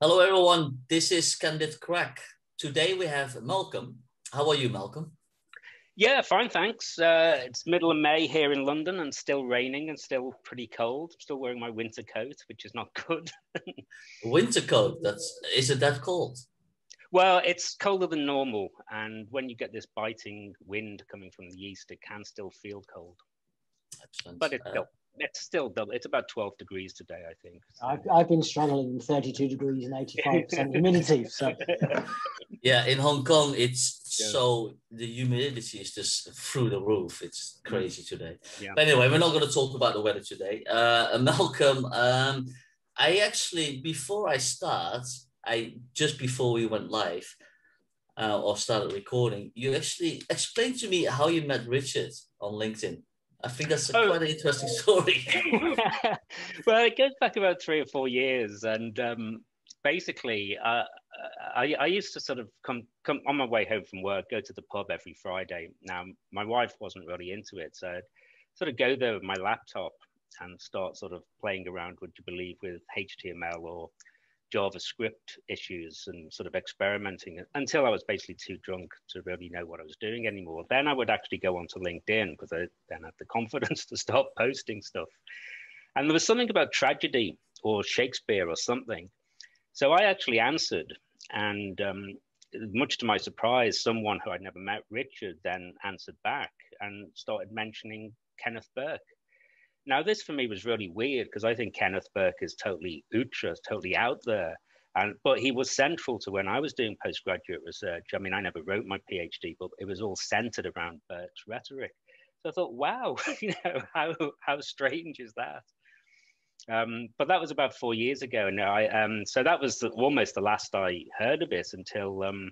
Hello, everyone. This is Candid Craic. Today we have Malcolm. How are you, Malcolm? Yeah, fine, thanks. Uh, it's middle of May here in London and still raining and still pretty cold. I'm still wearing my winter coat, which is not good. winter coat? That's is it that cold? Well, it's colder than normal, and when you get this biting wind coming from the east, it can still feel cold. Excellent. But it's uh, still it's still double. It's about 12 degrees today, I think. So. I've, I've been struggling with 32 degrees and 85% humidity. So, yeah, in Hong Kong, it's yeah. so the humidity is just through the roof. It's crazy today. Yeah. But anyway, we're not going to talk about the weather today. Uh, Malcolm, um, I actually, before I start, I just before we went live uh, or started recording, you actually explained to me how you met Richard on LinkedIn. I think that's oh. quite an interesting story. well, it goes back about three or four years, and um, basically, uh, I, I, used to sort of come come on my way home from work, go to the pub every Friday. Now, my wife wasn't really into it, so I'd sort of go there with my laptop and start sort of playing around, would you believe, with HTML or JavaScript issues and sort of experimenting until I was basically too drunk to really know what I was doing anymore. Then I would actually go onto LinkedIn because I then had the confidence to start posting stuff. And there was something about tragedy or Shakespeare or something. So I actually answered, and um, much to my surprise, someone who I'd never met, Richard, then answered back and started mentioning Kenneth Burke. Now, this for me was really weird because I think Kenneth Burke is totally ultra, totally out there. And, but he was central to when I was doing postgraduate research. I mean, I never wrote my PhD, but it was all centered around Burke's rhetoric. So I thought, wow, you know, how, how strange is that? Um, but that was about four years ago. And I, um, so that was the, almost the last I heard of it until um,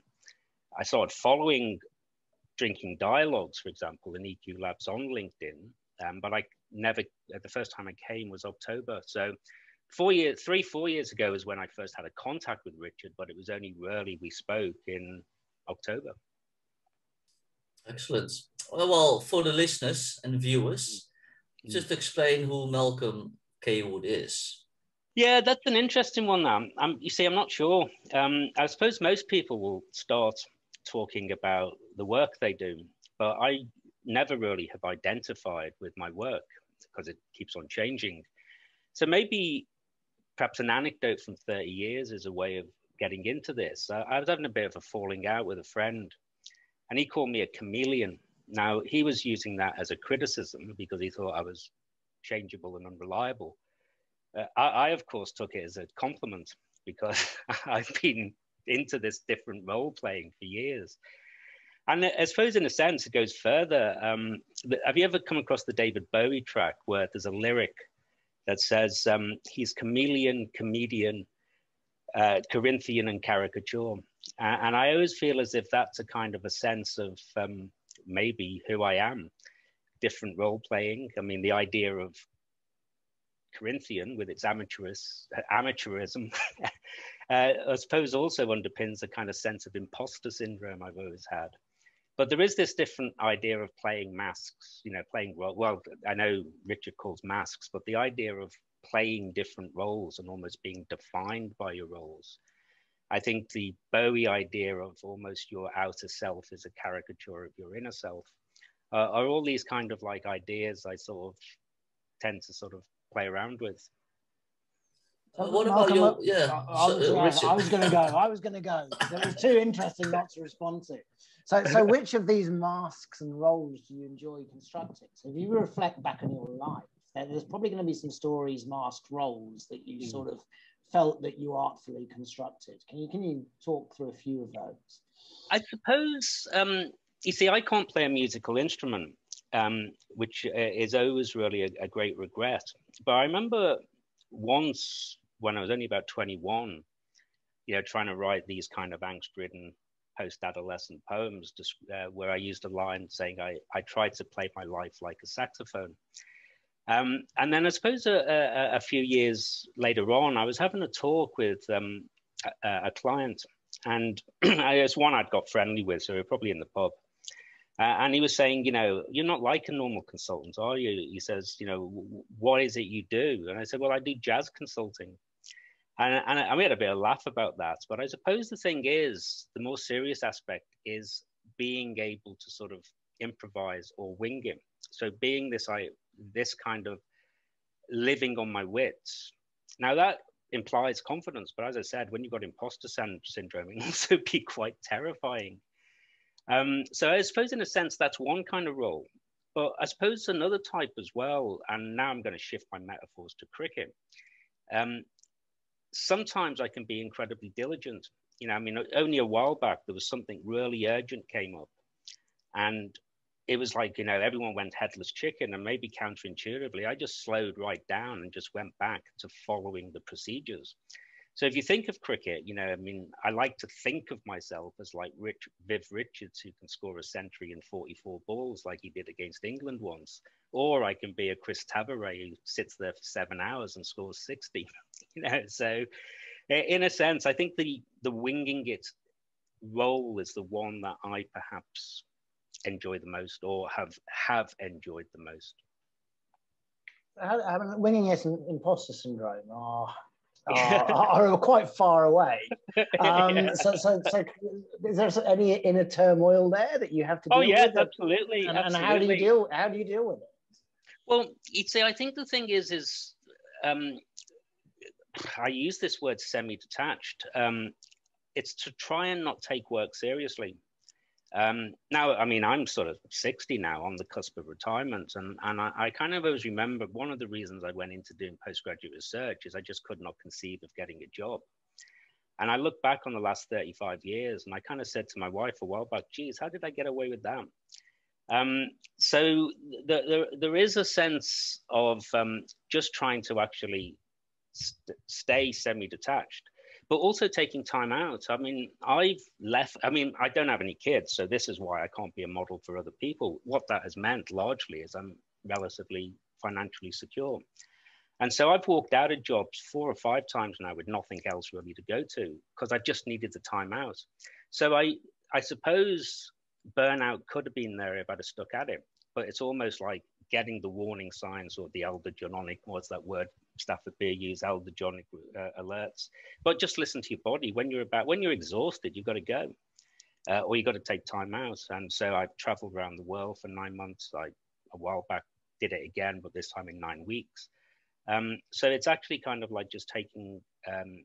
I started following drinking dialogues, for example, in EQ Labs on LinkedIn. Um, but I never uh, the first time I came was October. So four years, three, four years ago is when I first had a contact with Richard, but it was only rarely we spoke in October. Excellent. Well, for the listeners and viewers, mm. just explain who Malcolm Cawood is. Yeah, that's an interesting one. Now, um, you see, I'm not sure. Um, I suppose most people will start talking about the work they do, but I never really have identified with my work because it keeps on changing. So maybe perhaps an anecdote from 30 years is a way of getting into this. I was having a bit of a falling out with a friend, and he called me a chameleon. Now, he was using that as a criticism because he thought I was changeable and unreliable. Uh, I, I, of course, took it as a compliment because I've been into this different role playing for years. And I suppose, in a sense, it goes further. Um, have you ever come across the David Bowie track where there's a lyric that says um, he's chameleon, comedian, uh, Corinthian, and caricature? and I always feel as if that's a kind of a sense of um, maybe who I am, different role playing. I mean, the idea of Corinthian with its amateuris, amateurism, uh, I suppose also underpins a kind of sense of imposter syndrome I've always had but there is this different idea of playing masks you know playing well, well i know richard calls masks but the idea of playing different roles and almost being defined by your roles i think the bowie idea of almost your outer self is a caricature of your inner self uh, are all these kind of like ideas i sort of tend to sort of play around with uh, what about your yeah? I, I was, I was going to go. I was going to go. There was too interesting not to respond to. So, so which of these masks and roles do you enjoy constructing? So, if you reflect back on your life, there's probably going to be some stories, masked roles that you mm. sort of felt that you artfully constructed. Can you can you talk through a few of those? I suppose um, you see, I can't play a musical instrument, um, which uh, is always really a, a great regret. But I remember once when I was only about 21, you know, trying to write these kind of angst-ridden post-adolescent poems uh, where I used a line saying I, I tried to play my life like a saxophone. Um, and then I suppose a, a, a, few years later on, I was having a talk with um, a, a, client, and I was one I'd got friendly with, so we are probably in the pub. Uh, and he was saying, you know, you're not like a normal consultant, are you? He says, you know, what is it you do? And I said, well, I do jazz consulting. And, and I, we had a bit of laugh about that. But I suppose the thing is, the more serious aspect is being able to sort of improvise or wing it. So being this, I this kind of living on my wits. Now that implies confidence, but as I said, when you've got imposter syndrome, it can also be quite terrifying. Um, so I suppose in a sense that's one kind of role. But I suppose another type as well, and now I'm going to shift my metaphors to cricket. Um, sometimes I can be incredibly diligent. You know, I mean, only a while back there was something really urgent came up, and it was like you know everyone went headless chicken, and maybe counterintuitively, I just slowed right down and just went back to following the procedures. So if you think of cricket, you know, I mean, I like to think of myself as like Rich, Viv Richards, who can score a century in 44 balls like he did against England once. Or I can be a Chris Tavare who sits there for seven hours and scores 60. you know, so in a sense, I think the, the winging it role is the one that I perhaps enjoy the most or have have enjoyed the most. I mean, winging it and imposter syndrome are are, are quite far away. Um, yeah. so, so, so, is there any inner turmoil there that you have to? Oh deal yeah, with? absolutely. And, absolutely. and, how do you deal? How do you deal with it? Well, you'd say I think the thing is, is um, I use this word semi-detached. Um, it's to try and not take work seriously. Um, now, I mean, I'm sort of 60 now on the cusp of retirement. And, and I, I, kind of always remember one of the reasons I went into doing postgraduate research is I just could not conceive of getting a job. And I look back on the last 35 years and I kind of said to my wife a while back, geez, how did I get away with that? Um, so the, the, there is a sense of um, just trying to actually st- stay semi detached but also taking time out. I mean, I've left, I mean, I don't have any kids, so this is why I can't be a model for other people. What that has meant largely is I'm relatively financially secure. And so I've walked out of jobs four or five times now with nothing else really to go to because I just needed the time out. So I, I suppose burnout could have been there if I'd have stuck at it, but it's almost like getting the warning signs or the elder eldogenic, what's that word Stafford Beer use, eldogenic uh, alerts. But just listen to your body. When you're about, when you're exhausted, you've got to go. Uh, or you've got to take time out. And so I've traveled around the world for nine months. I, a while back, did it again, but this time in nine weeks. Um, so it's actually kind of like just taking, um,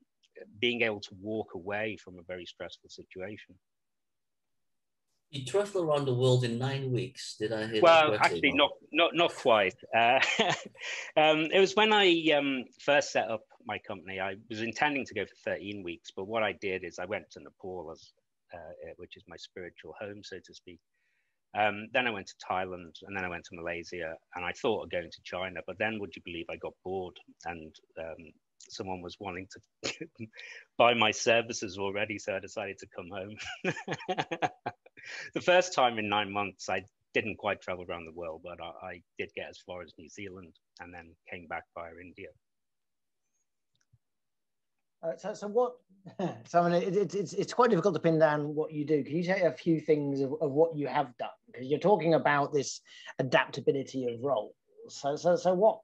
being able to walk away from a very stressful situation. You traveled around the world in nine weeks. Did I hear? Well, actually, not not not quite. Uh, um, it was when I um, first set up my company. I was intending to go for thirteen weeks, but what I did is I went to Nepal, as, uh, uh, which is my spiritual home, so to speak. Um, then I went to Thailand, and then I went to Malaysia, and I thought of going to China. But then, would you believe, I got bored, and um, someone was wanting to buy my services already, so I decided to come home. the first time in nine months, I didn't quite travel around the world, but I, I did get as far as New Zealand and then came back via India. Uh, so, so what? So I mean, it, it, it's it's quite difficult to pin down what you do. Can you say a few things of, of what you have done? Because you're talking about this adaptability of roles. So, so, so what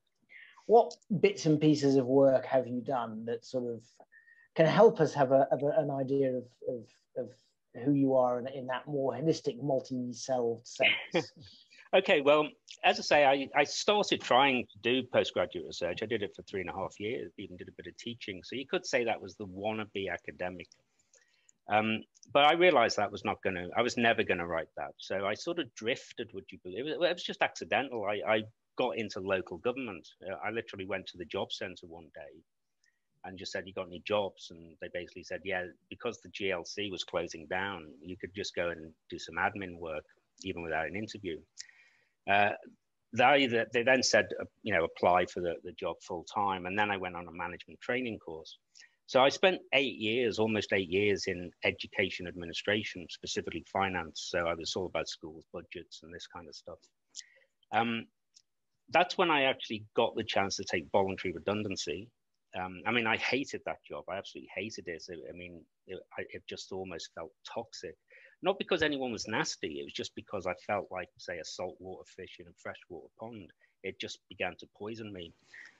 what bits and pieces of work have you done that sort of can help us have, a, a, an idea of, of, of who you are in, in that more holistic, multi-celled sense? okay, well, as I say, I, I started trying to do postgraduate research. I did it for three and a half years, even did a bit of teaching. So you could say that was the wannabe academic. Um, but I realized that was not going to, I was never going to write that. So I sort of drifted, would you believe it? It was just accidental. I, I got into local government. Uh, I literally went to the job center one day and just said, You got any jobs? And they basically said, Yeah, because the GLC was closing down, you could just go and do some admin work even without an interview. Uh, they, they then said, uh, you know, apply for the, the job full time. And then I went on a management training course. So I spent eight years, almost eight years in education administration, specifically finance. So I was all about schools, budgets, and this kind of stuff. Um, that's when I actually got the chance to take voluntary redundancy. Um, I mean, I hated that job. I absolutely hated it. I mean, it, it, just almost felt toxic. Not because anyone was nasty. It was just because I felt like, say, a saltwater fish in a freshwater pond. It just began to poison me.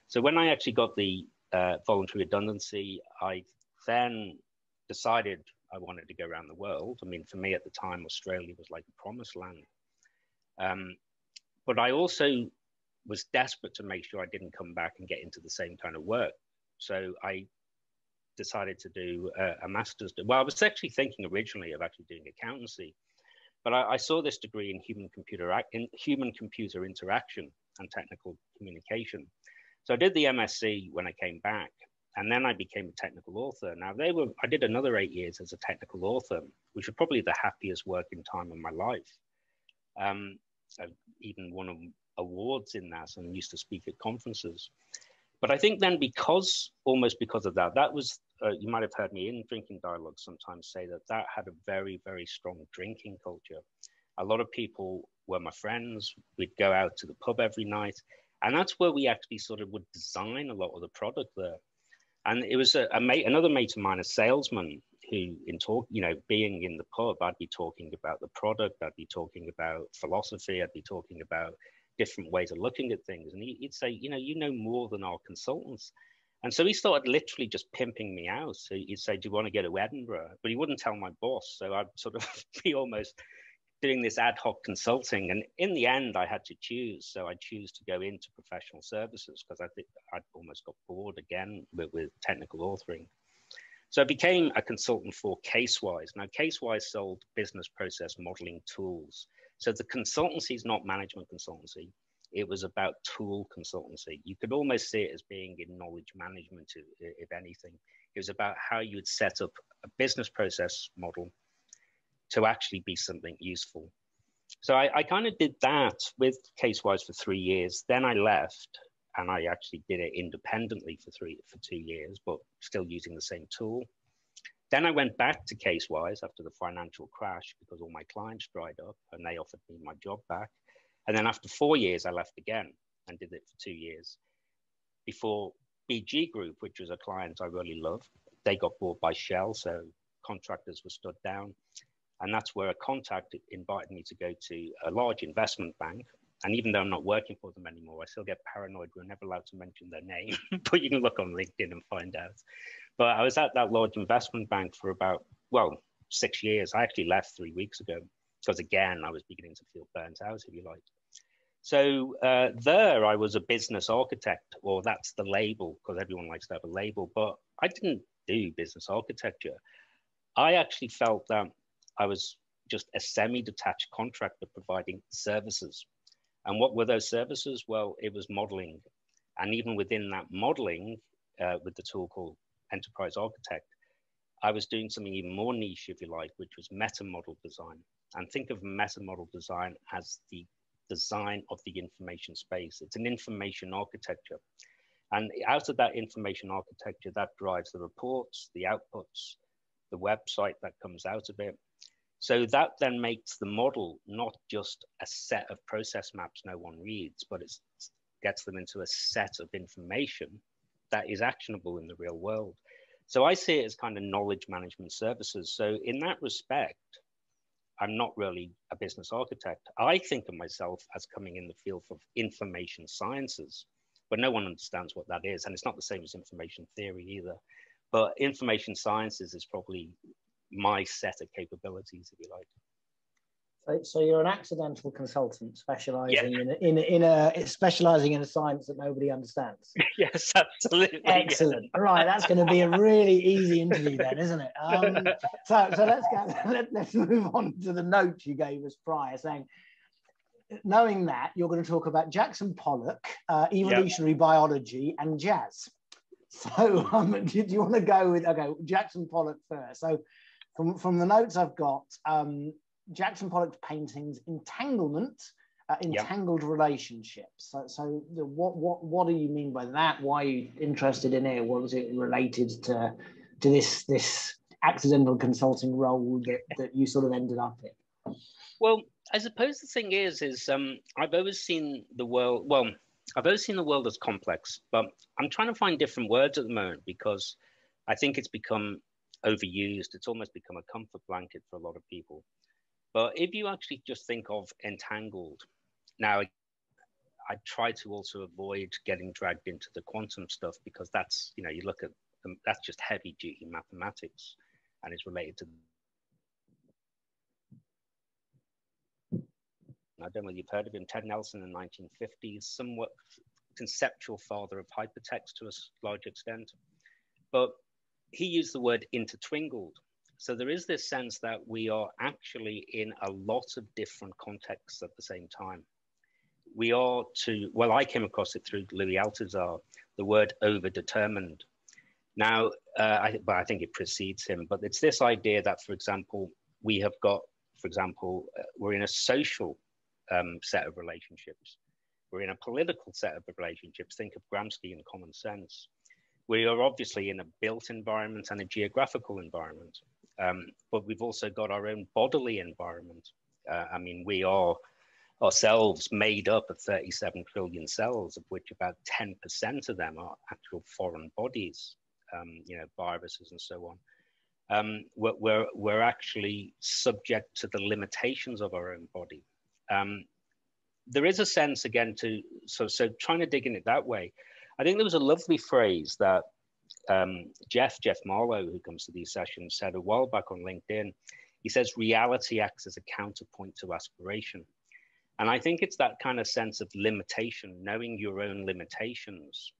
So when I actually got the uh, voluntary redundancy, I then decided I wanted to go around the world. I mean, for me at the time, Australia was like a promised land. Um, but I also was desperate to make sure I didn't come back and get into the same kind of work. So I decided to do a, a master's. Well, I was actually thinking originally of actually doing accountancy, but I, I saw this degree in human computer in human computer interaction and technical communication. So I did the MSc when I came back, and then I became a technical author. Now they were I did another eight years as a technical author, which was probably the happiest working time of my life. Um, I even won awards in that and used to speak at conferences. But I think then because almost because of that, that was uh, you might have heard me in drinking dialogue sometimes say that that had a very very strong drinking culture. A lot of people were my friends. We'd go out to the pub every night, and that's where we actually sort of would design a lot of the product there. And it was a, a mate, another mate of mine, a salesman, who in talk, you know, being in the pub, I'd be talking about the product, I'd be talking about philosophy, I'd be talking about different ways of looking at things. And he'd say, you know, you know more than our consultants. And so he started literally just pimping me out. So he'd say, Do you want to go to Edinburgh? But he wouldn't tell my boss. So I'd sort of be almost doing this ad hoc consulting. And in the end, I had to choose. So I choose to go into professional services because I think I'd almost got bored again with, with technical authoring. So I became a consultant for CaseWise. Now, CaseWise sold business process modeling tools. So the consultancy is not management consultancy. It was about tool consultancy. You could almost see it as being in knowledge management, if anything. It was about how you would set up a business process model to actually be something useful. So I, I kind of did that with CaseWise for three years. Then I left and I actually did it independently for three for two years, but still using the same tool. Then I went back to CaseWise after the financial crash because all my clients dried up and they offered me my job back. And then after four years, I left again and did it for two years before BG Group, which was a client I really loved. They got bought by Shell, so contractors were stood down. And that's where a contact invited me to go to a large investment bank. And even though I'm not working for them anymore, I still get paranoid. We're never allowed to mention their name, but you can look on LinkedIn and find out. But I was at that large investment bank for about, well, six years. I actually left three weeks ago because, again, I was beginning to feel burnt out, if you like. So uh, there, I was a business architect, or that's the label, because everyone likes to have a label. But I didn't do business architecture. I actually felt that I was just a semi-detached contractor providing services. And what were those services? Well, it was modeling. And even within that modeling, uh, with the tool called Enterprise Architect, I was doing something even more niche, if you like, which was meta model design. And think of meta model design as the design of the information space. It's an information architecture. And out of that information architecture, that drives the reports, the outputs, the website that comes out of it, so that then makes the model not just a set of process maps no one reads, but it gets them into a set of information that is actionable in the real world. So I see it as kind of knowledge management services. So in that respect, I'm not really a business architect. I think of myself as coming in the field of information sciences, but no one understands what that is. And it's not the same as information theory either. But information sciences is probably my set of capabilities, if you like. So, so you're an accidental consultant specializing yeah. in, in, in a specializing in a science that nobody understands. yes, absolutely. Excellent. Right, that's going to be a really easy interview then, isn't it? Um, so, so let's go. Let, let's move on to the note you gave us prior, saying, knowing that you're going to talk about Jackson Pollock, uh, evolutionary yep. biology, and jazz. So, um, did you want to go with okay Jackson Pollock first? So, from, from the notes I've got, um, Jackson Pollock's paintings, entanglement, uh, entangled yep. relationships. So, so the, what, what, what do you mean by that? Why are you interested in it? What was it related to, to this, this accidental consulting role that, that you sort of ended up in? Well, I suppose the thing is, is um, I've always seen the world, well, I've always seen the world as complex, but I'm trying to find different words at the moment because I think it's become overused. It's almost become a comfort blanket for a lot of people. But if you actually just think of entangled, now I try to also avoid getting dragged into the quantum stuff because that's, you know, you look at them, that's just heavy duty mathematics and is related to. I don't know if you've heard of him, Ted Nelson in the 1950s, somewhat conceptual father of hypertext to a large extent. But he used the word intertwingled. So there is this sense that we are actually in a lot of different contexts at the same time we are to, well, I came across it through Louis Althusser, the word overdetermined. Now, uh, I, but I think it precedes him, but it's this idea that, for example, we have got, for example, uh, we're in a social um, set of relationships. We're in a political set of relationships. Think of Gramsci and common sense. We are obviously in a built environment and a geographical environment, um, but we've also got our own bodily environment. Uh, I mean, we are ourselves made up of 37 trillion cells, of which about 10% of them are actual foreign bodies, um, you know, viruses and so on. Um, we're, we're, we're, actually subject to the limitations of our own body. Um, there is a sense, again, to so, so trying to dig in it that way. I think there was a lovely phrase that um, Jeff, Jeff Marlowe, who comes to these sessions, said a while back on LinkedIn. He says, reality acts as a counterpoint to aspiration. And I think it's that kind of sense of limitation, knowing your own limitations.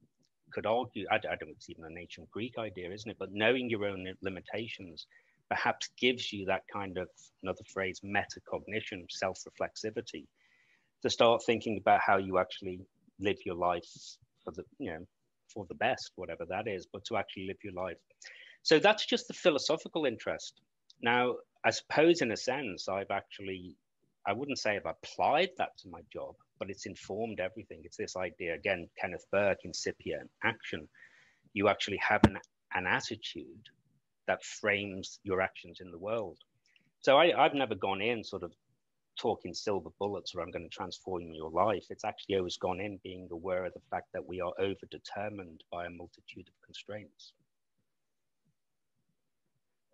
Could argue, I, I don't know, it's even an ancient Greek idea, isn't it? But knowing your own limitations perhaps gives you that kind of, another phrase, metacognition, self reflexivity, to start thinking about how you actually live your life for the, you know, for the best, whatever that is, but to actually live your life. So that's just the philosophical interest. Now, I suppose in a sense, I've actually I wouldn't say I've applied that to my job, but it's informed everything. It's this idea, again, Kenneth Burke, incipient action. You actually have an, an attitude that frames your actions in the world. So I, I've never gone in sort of talking silver bullets or I'm going to transform your life. It's actually always gone in being aware of the fact that we are overdetermined by a multitude of constraints.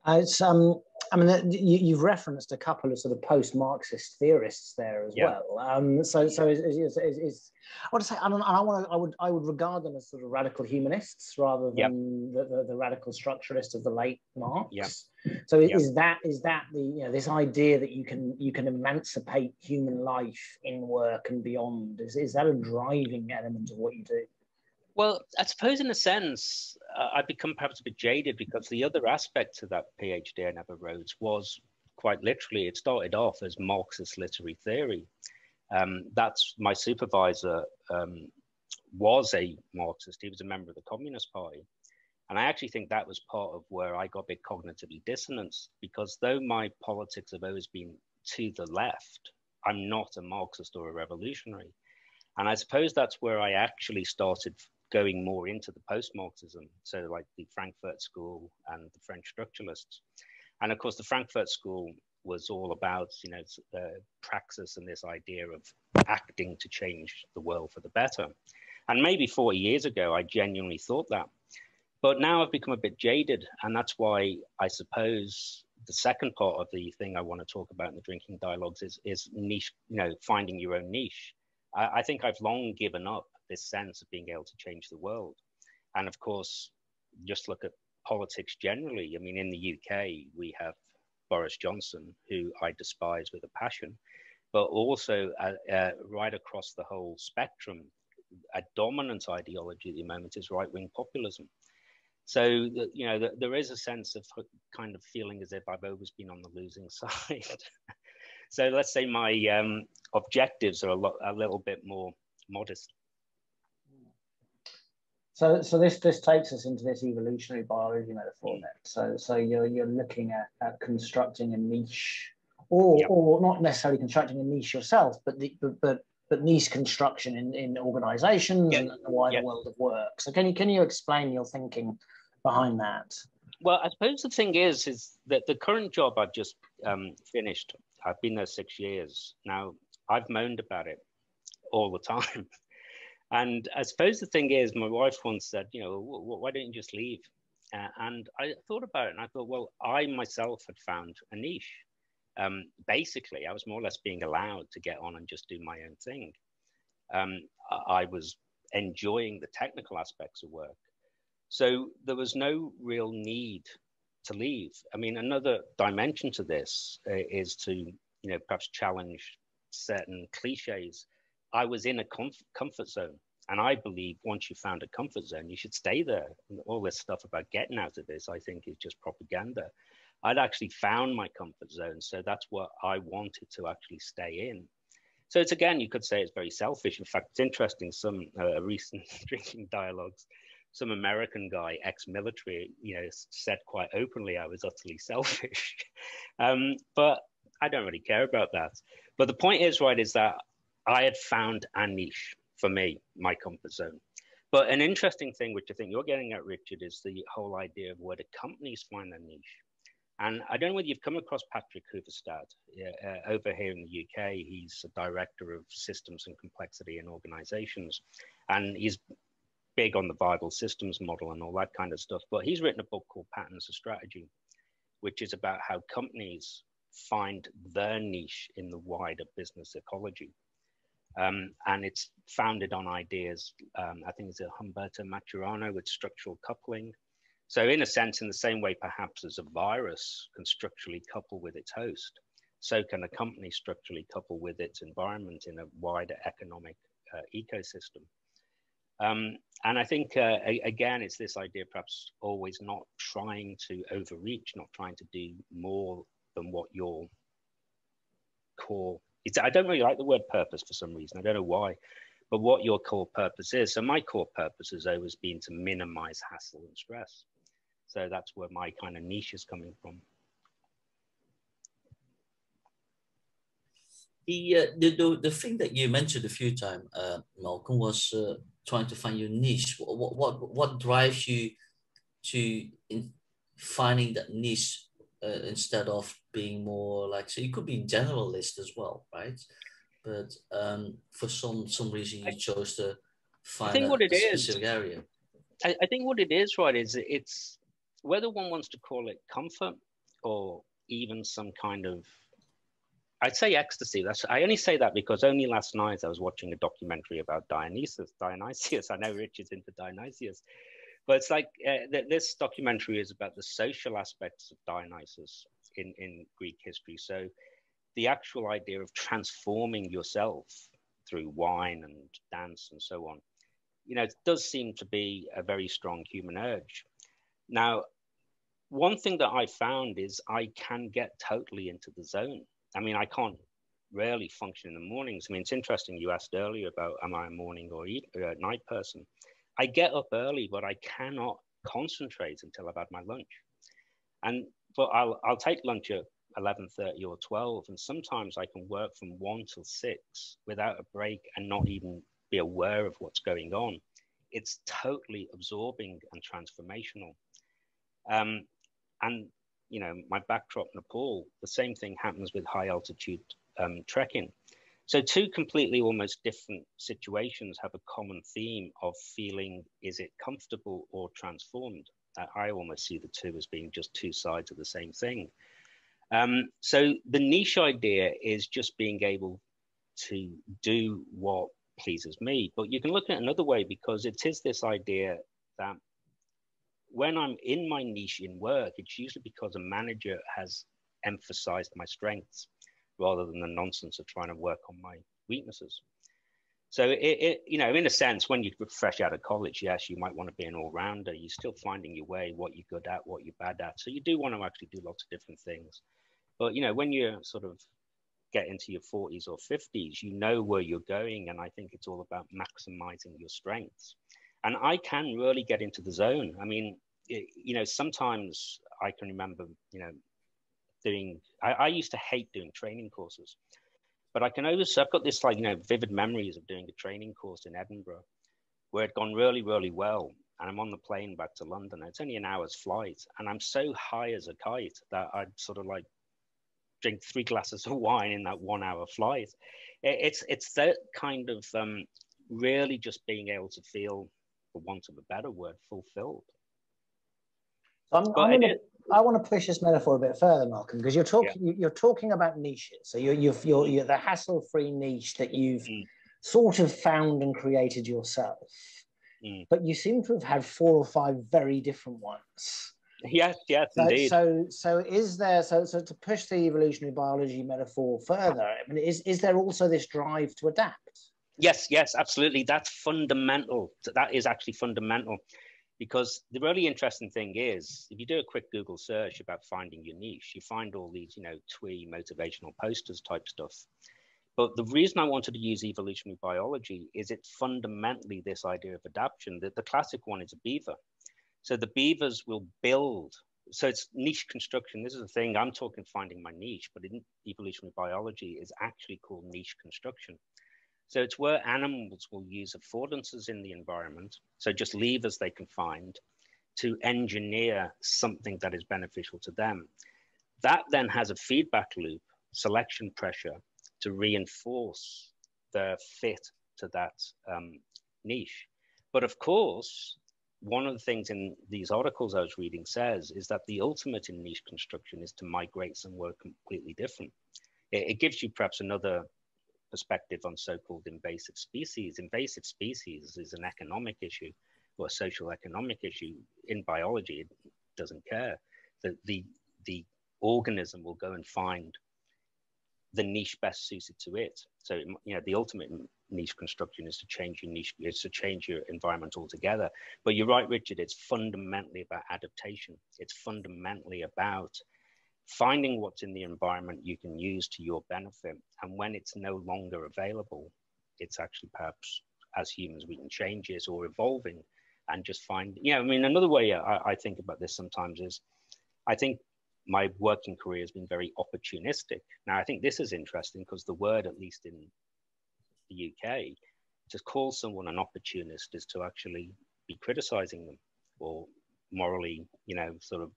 Uh, it's um, I mean, you, have referenced a couple of sort of post-Marxist theorists there as yeah. well. Um, so, so is, is, is, is, I want to say, I, don't, I want to, I would, I would regard them as sort of radical humanists rather than yep. the, the, the, radical structuralists of the late Marx. Yep. So, yep. is that is that the you know this idea that you can you can emancipate human life in work and beyond? Is is that a driving element of what you do? Well, I suppose in a sense, uh, I've become perhaps a bit jaded because the other aspect to that PhD I never wrote was quite literally, it started off as Marxist literary theory. Um, that's my supervisor um, was a Marxist. He was a member of the Communist Party. And I actually think that was part of where I got a bit cognitively dissonance because though my politics have always been to the left, I'm not a Marxist or a revolutionary. And I suppose that's where I actually started going more into the post-Marxism, so like the Frankfurt School and the French structuralists. And of course, the Frankfurt School was all about, you know, uh, praxis and this idea of acting to change the world for the better. And maybe 40 years ago, I genuinely thought that. But now I've become a bit jaded. And that's why I suppose the second part of the thing I want to talk about in the drinking dialogues is, is niche, you know, finding your own niche. I, I think I've long given up this sense of being able to change the world. And of course, just look at politics generally. I mean, in the UK, we have Boris Johnson, who I despise with a passion, but also uh, uh, right across the whole spectrum, a dominant ideology at the moment is right wing populism. So, you know, there is a sense of kind of feeling as if I've always been on the losing side. so let's say my um, objectives are a, a little bit more modest. So, so this this takes us into this evolutionary biology metaphor then. So, so you're you're looking at, at constructing a niche, or yep. or not necessarily constructing a niche yourself, but the, but, but but niche construction in, in organizations yep. and the wider yep. world of work. So, can you can you explain your thinking behind that? Well, I suppose the thing is is that the current job I've just um, finished. I've been there six years now. I've moaned about it all the time. And I suppose the thing is, my wife once said, you know, why don't you just leave? Uh, and I thought about it and I thought, well, I myself had found a niche. Um, basically, I was more or less being allowed to get on and just do my own thing. Um, I was enjoying the technical aspects of work. So there was no real need to leave. I mean, another dimension to this uh, is to, you know, perhaps challenge certain cliches. I was in a comf- comfort zone. And I believe once you found a comfort zone, you should stay there. And all this stuff about getting out of this, I think, is just propaganda. I'd actually found my comfort zone. So that's what I wanted to actually stay in. So it's again, you could say it's very selfish. In fact, it's interesting. Some uh, recent drinking dialogues, some American guy, ex-military, you know, said quite openly, "I was utterly selfish." um, but I don't really care about that. But the point is, right, is that I had found a niche for me, my comfort zone. But an interesting thing, which I think you're getting at, Richard, is the whole idea of where the companies find their niche. And I don't know whether you've come across Patrick Hoverstadt uh, over here in the UK. He's a director of systems and complexity in organizations. And he's big on the viable systems model and all that kind of stuff. But he's written a book called Patterns of Strategy, which is about how companies find their niche in the wider business ecology. Um, and it's founded on ideas, um, I think it's a Humberto Maturana with structural coupling, so, in a sense, in the same way, perhaps as a virus can structurally couple with its host, so can a company structurally couple with its environment in a wider economic uh, ecosystem. Um, and I think, uh, again, it's this idea perhaps always not trying to overreach, not trying to do more than what your core. It's, I don't really like the word purpose for some reason. I don't know why, but what your core purpose is. So my core purpose has always been to minimize hassle and stress. So that's where my kind of niche is coming from. The, uh, the, the, the thing that you mentioned a few times, uh, Malcolm, was uh, trying to find your niche. What, what, what drives you to in finding that niche uh, instead of being more like, so you could be generalist as well, right? But um, for some some reason you chose to find I think what it specific is, area. I, I think what it is, right, is it's whether one wants to call it comfort or even some kind of I'd say ecstasy. That's I only say that because only last night I was watching a documentary about Dionysus. Dionysius. I know Richard's into Dionysius, but it's like uh, th- this documentary is about the social aspects of Dionysus in in Greek history. So the actual idea of transforming yourself through wine and dance and so on, you know, it does seem to be a very strong human urge. Now, one thing that I found is I can get totally into the zone. I mean, I can't rarely function in the mornings. I mean, it's interesting. You asked earlier about am I a morning or uh, night person? I get up early, but I cannot concentrate until I've had my lunch. And but I'll I'll take lunch at eleven thirty or twelve, and sometimes I can work from one till six without a break and not even be aware of what's going on. It's totally absorbing and transformational. Um, and you know my backdrop Nepal, the same thing happens with high altitude um, trekking. So two completely almost different situations have a common theme of feeling is it comfortable or transformed. I almost see the two as being just two sides of the same thing. Um, so the niche idea is just being able to do what pleases me. But you can look at it another way because it is this idea that when I'm in my niche in work, it's usually because a manager has emphasized my strengths rather than the nonsense of trying to work on my weaknesses. So it, it, you know, in a sense, when you're fresh out of college, yes, you might want to be an all-rounder. You're still finding your way, what you're good at, what you're bad at. So you do want to actually do lots of different things. But you know, when you sort of get into your 40s or 50s, you know where you're going, and I think it's all about maximizing your strengths and I can really get into the zone. I mean, it, you know, sometimes I can remember, you know, doing. I, I, used to hate doing training courses, but I can always. I've got this like you know vivid memories of doing a training course in Edinburgh, where it'd gone really really well, and I'm on the plane back to London. It's only an hour's flight, and I'm so high as a kite that I'd sort of like drink three glasses of wine in that one hour flight. It, it's it's that kind of um, really just being able to feel for want of a better word, fulfilled. I'm, I'm gonna, I want to push this metaphor a bit further, Malcolm, because you're talking yeah. you're talking about niches. So you're you're, you're, you're the hassle-free niche that you've mm. sort of found and created yourself. Mm. But you seem to have had four or five very different ones. Yes, yes, so, indeed. So, so is there so so to push the evolutionary biology metaphor further? I mean, is is there also this drive to adapt? Yes, yes, absolutely. That's fundamental. That is actually fundamental, because the really interesting thing is, if you do a quick Google search about finding your niche, you find all these, you know, twee motivational posters type stuff. But the reason I wanted to use evolutionary biology is it's fundamentally this idea of adaptation. that the classic one is a beaver. So the beavers will build. So it's niche construction. This is the thing I'm talking finding my niche, but in evolutionary biology is actually called niche construction. So it's where animals will use affordances in the environment, so just levers they can find, to engineer something that is beneficial to them. That then has a feedback loop, selection pressure, to reinforce their fit to that um, niche. But of course, one of the things in these articles I was reading says is that the ultimate in niche construction is to migrate somewhere completely different. It, it gives you perhaps another perspective on so-called invasive species. Invasive species is an economic issue or a social economic issue. In biology, it doesn't care. The, the, the organism will go and find the niche best suited to it. So, you know, the ultimate niche construction is to change your niche, is to change your environment altogether. But you're right, Richard, it's fundamentally about adaptation. It's fundamentally about finding what's in the environment you can use to your benefit. And when it's no longer available, it's actually perhaps as humans we can change it or evolving and just find, yeah, I mean, another way I, I think about this sometimes is I think my working career has been very opportunistic. Now, I think this is interesting because the word, at least in the UK, to call someone an opportunist is to actually be criticizing them or morally, you know, sort of,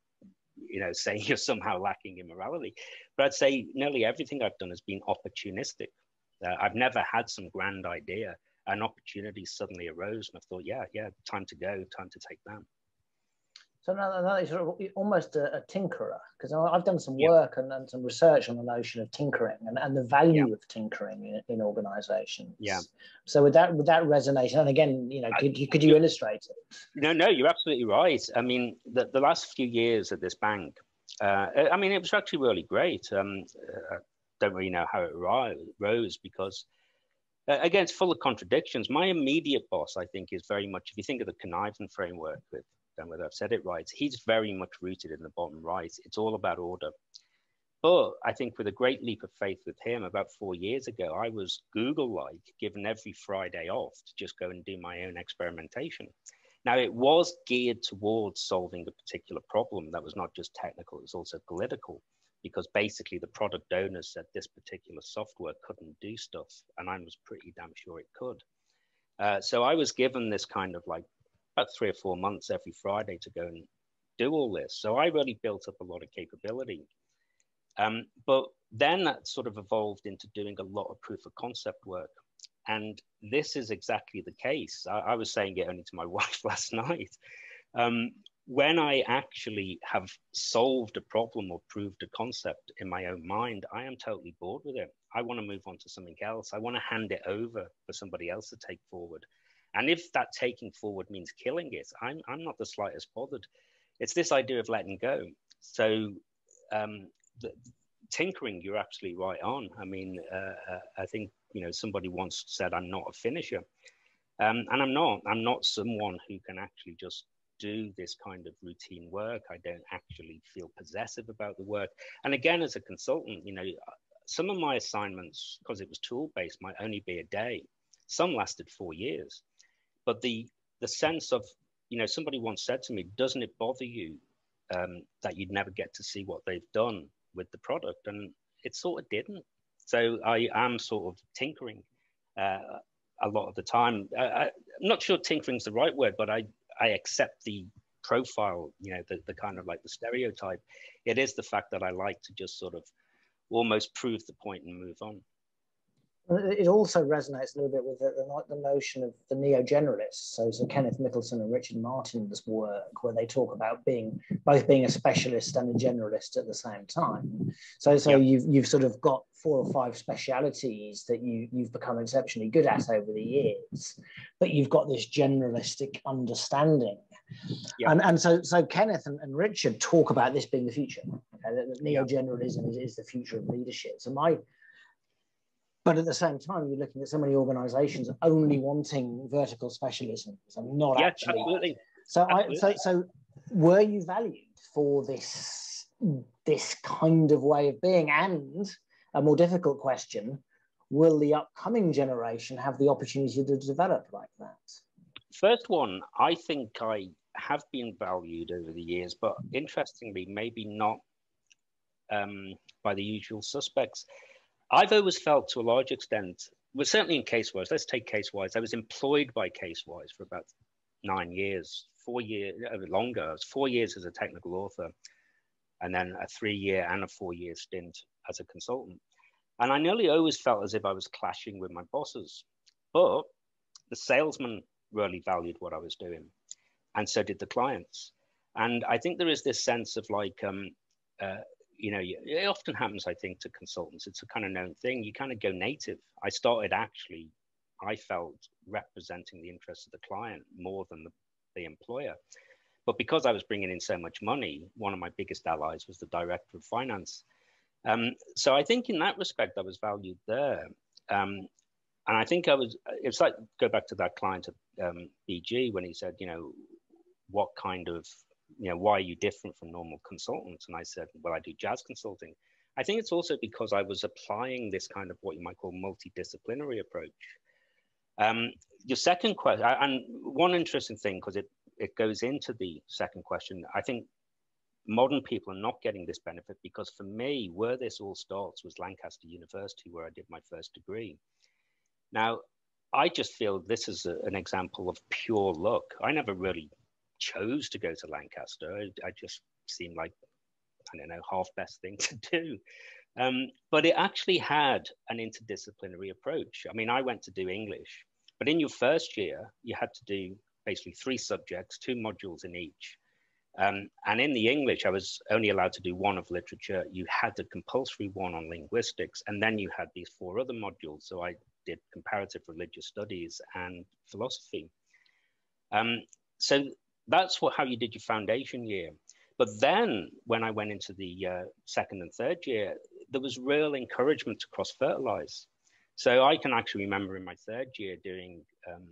you know, saying you're somehow lacking in morality. But I'd say nearly everything I've done has been opportunistic. Uh, I've never had some grand idea. An opportunity suddenly arose, and I thought, yeah, yeah, time to go, time to take that. So now, now sort of almost a, a tinkerer, because I've done some work and, and, some research on the notion of tinkering and, and the value of tinkering in, in, organizations. Yeah. So would that would that resonate? And again, you know, could you could you illustrate it? No, no, you're absolutely right. I mean, the, the last few years at this bank, uh, I mean, it was actually really great. Um, I uh, don't really know how it rose because uh, again, it's full of contradictions. My immediate boss, I think, is very much, if you think of the Cynefin framework with whether I've said it right, he's very much rooted in the bottom right. It's all about order. But I think with a great leap of faith with him about four years ago, I was Google like, given every Friday off to just go and do my own experimentation. Now, it was geared towards solving a particular problem that was not just technical, it was also political, because basically the product owners said this particular software couldn't do stuff, and I was pretty damn sure it could. Uh, so I was given this kind of like about three or four months every Friday to go and do all this. So I really built up a lot of capability. Um, but then that sort of evolved into doing a lot of proof of concept work. And this is exactly the case. I, I was saying it only to my wife last night. Um, when I actually have solved a problem or proved a concept in my own mind, I am totally bored with it. I want to move on to something else. I want to hand it over for somebody else to take forward. And if that taking forward means killing it, I'm, I'm not the slightest bothered. It's this idea of letting go. So, um, the, tinkering, you're absolutely right on. I mean, uh, uh, I think, you know, somebody once said, I'm not a finisher. Um, and I'm not. I'm not someone who can actually just do this kind of routine work. I don't actually feel possessive about the work. And again, as a consultant, you know, some of my assignments, because it was tool based, might only be a day. Some lasted four years. But the the sense of you know somebody once said to me, doesn't it bother you um, that you'd never get to see what they've done with the product? And it sort of didn't. So I am sort of tinkering uh, a lot of the time. I, am not sure tinkering's the right word, but I I accept the profile, you know, the, the kind of like the stereotype. It is the fact that I like to just sort of almost prove the point and move on. It also resonates a little bit with the, the, the notion of the neo-generalists. So, so Kenneth Mikkelsen and Richard Martin's work, where they talk about being both being a specialist and a generalist at the same time. So, so you've you've sort of got four or five specialities that you you've become exceptionally good at over the years, but you've got this generalistic understanding. And, and so so Kenneth and, and Richard talk about this being the future. Okay? That, that neo-generalism is, is the future of leadership. So my but at the same time, you're looking at so many organisations only wanting vertical specialisms and not yes, actually. Absolutely. So, absolutely. I, so, so were you valued for this this kind of way of being? And a more difficult question: Will the upcoming generation have the opportunity to develop like that? First one, I think I have been valued over the years, but interestingly, maybe not um, by the usual suspects. I've always felt to a large extent, well, certainly in Casewise, let's take Casewise. I was employed by Casewise for about nine years, four years, uh, longer. It was four years as a technical author, and then a three year and a four year stint as a consultant. And I nearly always felt as if I was clashing with my bosses. But the salesman really valued what I was doing, and so did the clients. And I think there is this sense of like, um, uh, you know, it often happens, I think, to consultants. It's a kind of known thing. You kind of go native. I started actually, I felt representing the interests of the client more than the, the employer. But because I was bringing in so much money, one of my biggest allies was the director of finance. Um, so I think in that respect, I was valued there. Um, and I think I was, it's like, go back to that client at um, BG when he said, you know, what kind of you know, why are you different from normal consultants? And I said, well, I do jazz consulting. I think it's also because I was applying this kind of what you might call multidisciplinary approach. Um, your second question, and one interesting thing, because it, it goes into the second question, I think modern people are not getting this benefit because for me, where this all starts was Lancaster University, where I did my first degree. Now, I just feel this is a, an example of pure luck. I never really chose to go to Lancaster. I, I just seemed like, I don't know, half best thing to do. Um, but it actually had an interdisciplinary approach. I mean, I went to do English, but in your first year, you had to do basically three subjects, two modules in each. Um, and in the English, I was only allowed to do one of literature. You had the compulsory one on linguistics, and then you had these four other modules. So I did comparative religious studies and philosophy. Um, so that's what how you did your foundation year. But then when I went into the uh, second and third year, there was real encouragement to cross fertilize. So I can actually remember in my third year doing um,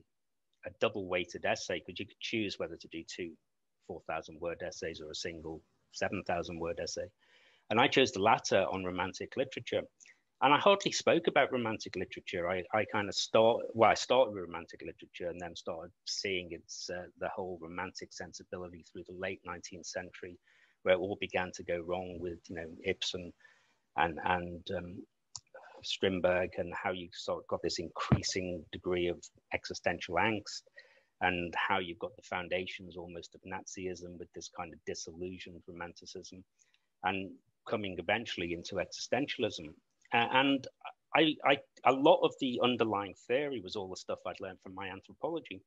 a double weighted essay because you could choose whether to do two 4,000 word essays or a single 7,000 word essay. And I chose the latter on romantic literature and I hardly spoke about romantic literature. I, I kind of start well, I started with romantic literature and then started seeing its uh, the whole romantic sensibility through the late 19th century, where it all began to go wrong with you know Ibsen and and um, Strindberg and how you sort of got this increasing degree of existential angst and how you've got the foundations almost of Nazism with this kind of disillusioned romanticism and coming eventually into existentialism and I, I, a lot of the underlying theory was all the stuff I'd learned from my anthropology.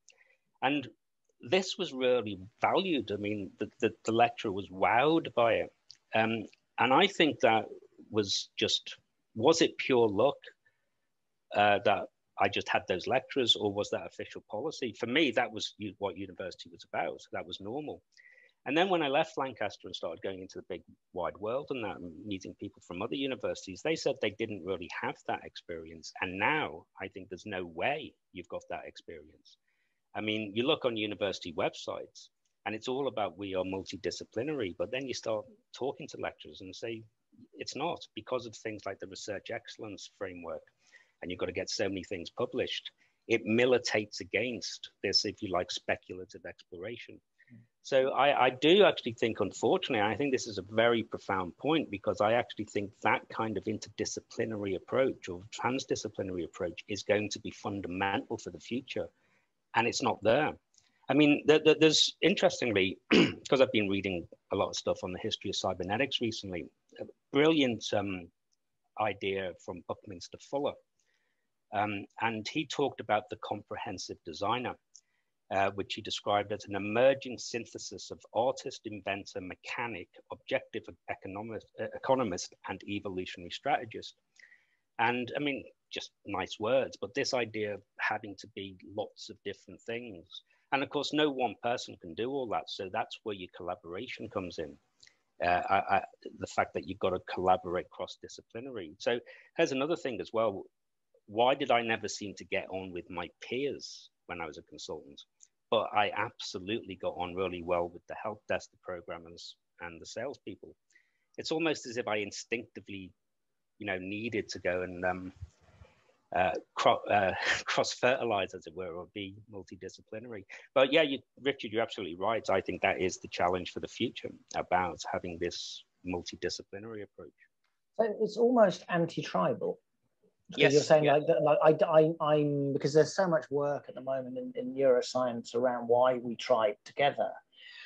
And this was really valued. I mean, the, the, the lecturer was wowed by it. Um, and I think that was just, was it pure luck uh, that I just had those lecturers, or was that official policy? For me, that was what university was about. That was normal. And then when I left Lancaster and started going into the big wide world and that, meeting people from other universities, they said they didn't really have that experience. And now I think there's no way you've got that experience. I mean, you look on university websites and it's all about we are multidisciplinary, but then you start talking to lecturers and say it's not because of things like the research excellence framework, and you've got to get so many things published. It militates against this, if you like, speculative exploration. So I, I, do actually think, unfortunately, I think this is a very profound point because I actually think that kind of interdisciplinary approach or transdisciplinary approach is going to be fundamental for the future. And it's not there. I mean, there, there, there's interestingly, because I've been reading a lot of stuff on the history of cybernetics recently, a brilliant um, idea from Buckminster Fuller, Um, and he talked about the comprehensive designer, uh, which he described as an emerging synthesis of artist, inventor, mechanic, objective economist, uh, economist, and evolutionary strategist. And I mean, just nice words, but this idea of having to be lots of different things. And of course, no one person can do all that. So that's where your collaboration comes in. Uh, I, I, the fact that you've got to collaborate cross disciplinary. So here's another thing as well. Why did I never seem to get on with my peers when I was a consultant? But I absolutely got on really well with the help desk, the programmers, and the salespeople. It's almost as if I instinctively, you know, needed to go and um, uh, cro- uh, cross fertilize, as it were, or be multidisciplinary. But yeah, you, Richard, you're absolutely right. I think that is the challenge for the future about having this multidisciplinary approach. So it's almost anti-tribal. Yes, you're saying yeah. like, like I, I, I'm because there's so much work at the moment in, in neuroscience around why we tribe together.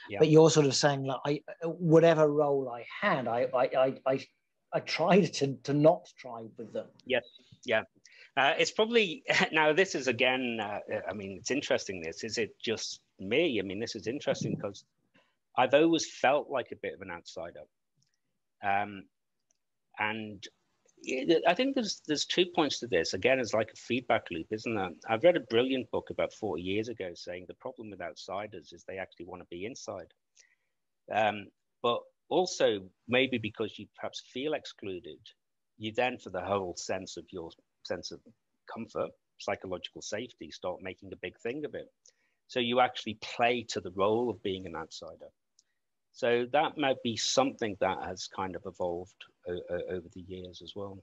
Yeah. But you're sort of saying like I, whatever role I had, I, I, I, I, I tried to to not tribe with them. Yes, yeah, uh, it's probably now. This is again. Uh, I mean, it's interesting. This is it just me? I mean, this is interesting because I've always felt like a bit of an outsider, um, and I think there's there's two points to this. Again, it's like a feedback loop, isn't it? I've read a brilliant book about 40 years ago saying the problem with outsiders is they actually want to be inside. Um, but also maybe because you perhaps feel excluded, you then for the whole sense of your sense of comfort, psychological safety, start making a big thing of it. So you actually play to the role of being an outsider. So that might be something that has kind of evolved over the years as well.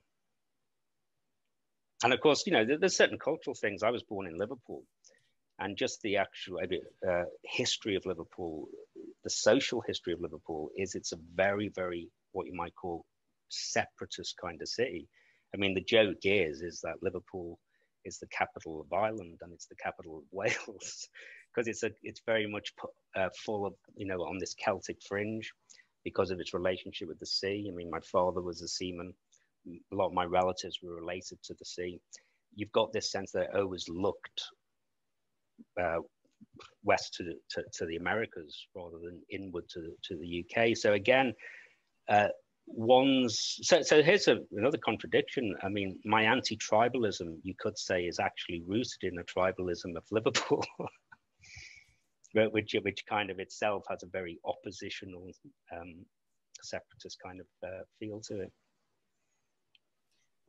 And of course, you know, there's certain cultural things. I was born in Liverpool, and just the actual uh, history of Liverpool, the social history of Liverpool is it's a very, very what you might call separatist kind of city. I mean, the joke is is that Liverpool is the capital of Ireland and it's the capital of Wales because it's a it's very much uh, full of you know on this Celtic fringe because of its relationship with the sea. I mean, my father was a seaman. A lot of my relatives were related to the sea. You've got this sense that it always looked uh, west to, to, to, the Americas rather than inward to, to the UK. So again, uh, one's so, so here's a, another contradiction i mean my anti-tribalism you could say is actually rooted in the tribalism of liverpool which which kind of itself has a very oppositional um, separatist kind of uh, feel to it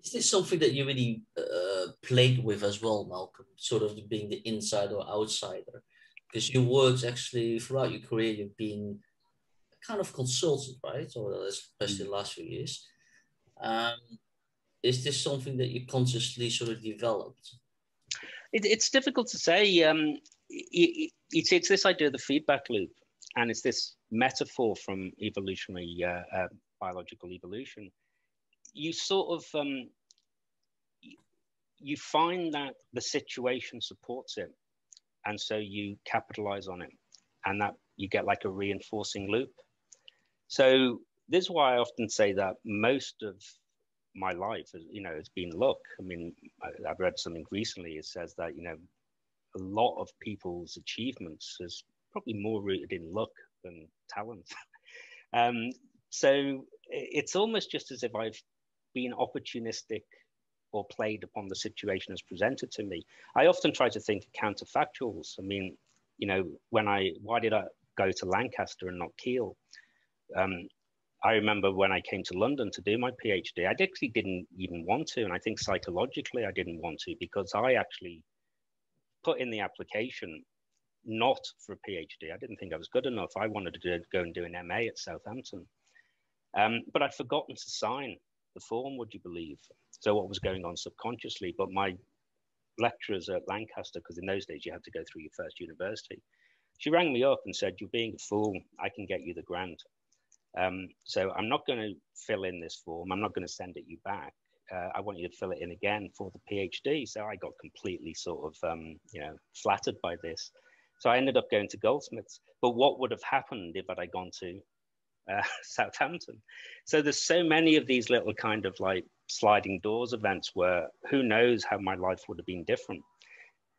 is this something that you really uh, played with as well malcolm sort of being the insider or outsider because your works actually throughout your career you've been kind of consultant, right? Or especially the last few years. Um, is this something that you consciously sort of developed? It, it's difficult to say. Um, it, it's, it's this idea of the feedback loop, and it's this metaphor from evolutionary uh, uh, biological evolution. You sort of um, you find that the situation supports it, and so you capitalize on it, and that you get like a reinforcing loop. So this is why I often say that most of my life, you know, has been luck. I mean, I, have read something recently. It says that you know, a lot of people's achievements is probably more rooted in luck than talent. um, so it's almost just as if I've been opportunistic or played upon the situation as presented to me. I often try to think of counterfactuals. I mean, you know, when I why did I go to Lancaster and not Keele? Um, I remember when I came to London to do my PhD, I actually didn't even want to. And I think psychologically, I didn't want to because I actually put in the application not for a PhD. I didn't think I was good enough. I wanted to do, go and do an MA at Southampton. Um, but I'd forgotten to sign the form, would you believe? So what was going on subconsciously? But my lecturers at Lancaster, because in those days you had to go through your first university, she rang me up and said, You're being a fool. I can get you the grant. Um, so I'm not going to fill in this form. I'm not going to send it you back. Uh, I want you to fill it in again for the PhD. So I got completely sort of, um, you know, flattered by this. So I ended up going to Goldsmiths. But what would have happened if I'd gone to uh, Southampton. So there's so many of these little kind of like sliding doors events where who knows how my life would have been different.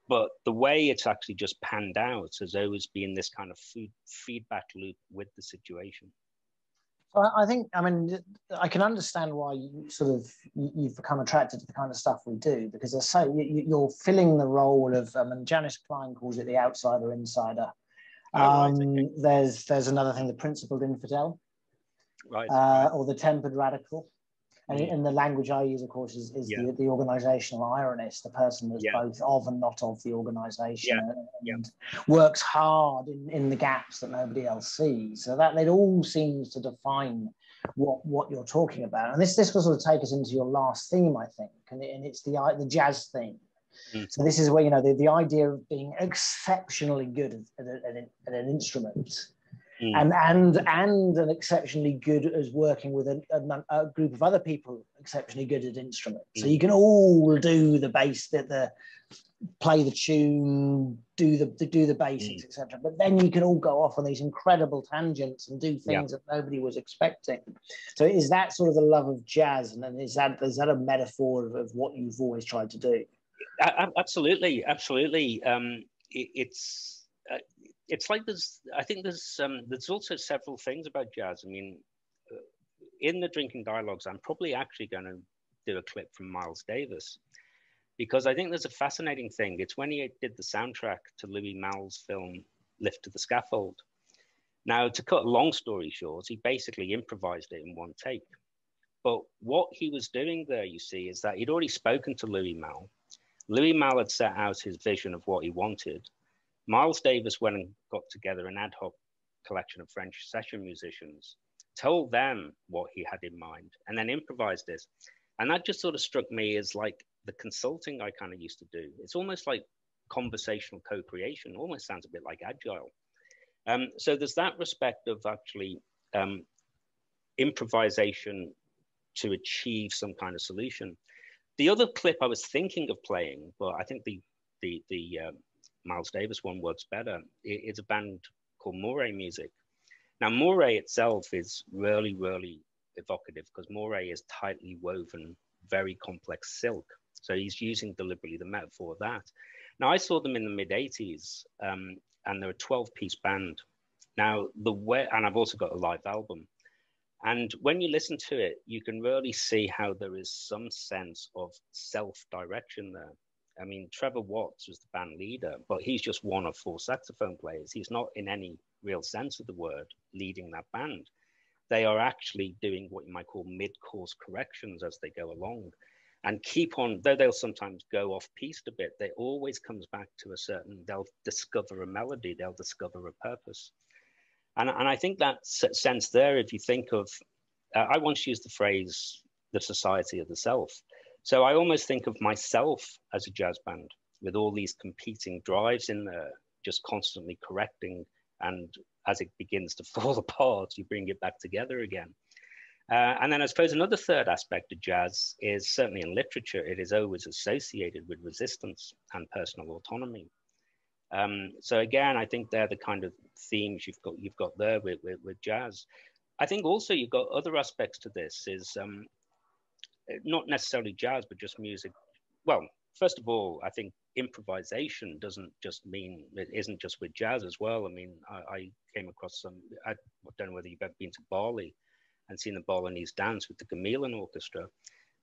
But the way it's actually just panned out has always been this kind of food, feedback loop with the situation. I think, I mean, I can understand why you sort of you've become attracted to the kind of stuff we do because I say you're filling the role of, I mean, Janice Klein calls it the outsider insider. Um, right. There's there's another thing, the principled infidel, right, uh, or the tempered radical. And, mm. and the language I use, of course, is, is yeah. the, the organizational ironist, the person that's yeah. both of and not of the organization yeah. and works hard in, in the gaps that nobody else sees. So that it all seems to define what what you're talking about. And this this will sort of take us into your last theme, I think, and, and it's the the jazz theme. Mm. So this is where you know the, the idea of being exceptionally good at, at, at, at an instrument mm. and and and an exceptionally good as working with a, a, a, group of other people exceptionally good at instruments. Mm. So you can all do the bass, the, the play the tune, do the, the do the basics, mm. etc. But then you can all go off on these incredible tangents and do things yeah. that nobody was expecting. So is that sort of the love of jazz, and then is that is that a metaphor of, of what you've always tried to do? Absolutely, absolutely. Um, it, it's it's like there's I think there's um, there's also several things about jazz. I mean, uh, in the drinking dialogues, I'm probably actually going to do a clip from Miles Davis because I think there's a fascinating thing. It's when he did the soundtrack to Louis Malle's film Lift to the Scaffold. Now, to cut a long story short, he basically improvised it in one take. But what he was doing there, you see, is that he'd already spoken to Louis Malle. Louis Malle had set out his vision of what he wanted, Miles Davis went and got together an ad hoc collection of French session musicians, told them what he had in mind, and then improvised this. And that just sort of struck me as like the consulting I kind of used to do. It's almost like conversational co creation, almost sounds a bit like agile. Um, so there's that respect of actually um, improvisation to achieve some kind of solution. The other clip I was thinking of playing, but I think the the the um, Miles Davis one works better. It's a band called Moiré Music. Now, Moiré itself is really, really evocative because Moiré is tightly woven, very complex silk. So he's using deliberately the metaphor of that. Now, I saw them in the mid 80s, um, and they're a 12 piece band. Now, the way, and I've also got a live album. And when you listen to it, you can really see how there is some sense of self direction there. I mean, Trevor Watts was the band leader, but he's just one of four saxophone players. He's not, in any real sense of the word, leading that band. They are actually doing what you might call mid course corrections as they go along and keep on, though they'll sometimes go off piste a bit, they always comes back to a certain, they'll discover a melody, they'll discover a purpose. And, and I think that sense there, if you think of, uh, I once used the phrase, the society of the self. So I almost think of myself as a jazz band with all these competing drives in there, just constantly correcting. And as it begins to fall apart, you bring it back together again. Uh, and then I suppose another third aspect of jazz is certainly in literature, it is always associated with resistance and personal autonomy. Um, so again, I think they're the kind of themes you've got you've got there with, with, with jazz. I think also you've got other aspects to this is um, not necessarily jazz, but just music. Well, first of all, I think improvisation doesn't just mean it isn't just with jazz as well. I mean, I, I came across some. I don't know whether you've ever been to Bali and seen the Balinese dance with the Gamelan Orchestra.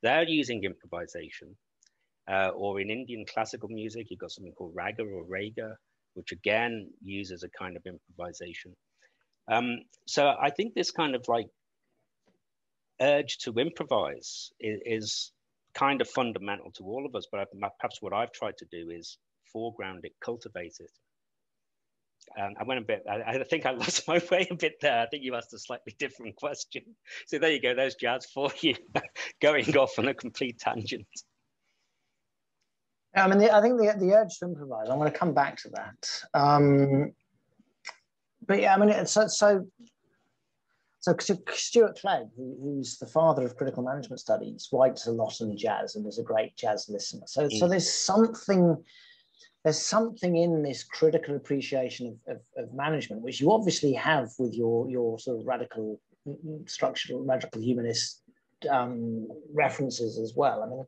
They're using improvisation. Uh, or in Indian classical music, you've got something called raga or raga, which again uses a kind of improvisation. Um, so I think this kind of like urge to improvise is, is kind of fundamental to all of us. But perhaps what I've tried to do is foreground it, cultivate it. Um, I went a bit, I, I, think I lost my way a bit there. I think you asked a slightly different question. So there you go, there's jazz for you, going off on a complete tangent. I mean, the, I think the, the urge to improvise, I'm going to come back to that. Um, but yeah, I mean, it's so, so so, Stewart Clegg, who's the father of critical management studies, writes a lot on jazz and is a great jazz listener. So, mm. so there's something there's something in this critical appreciation of, of, of, management, which you obviously have with your your sort of radical structural radical humanist um, references as well. I mean,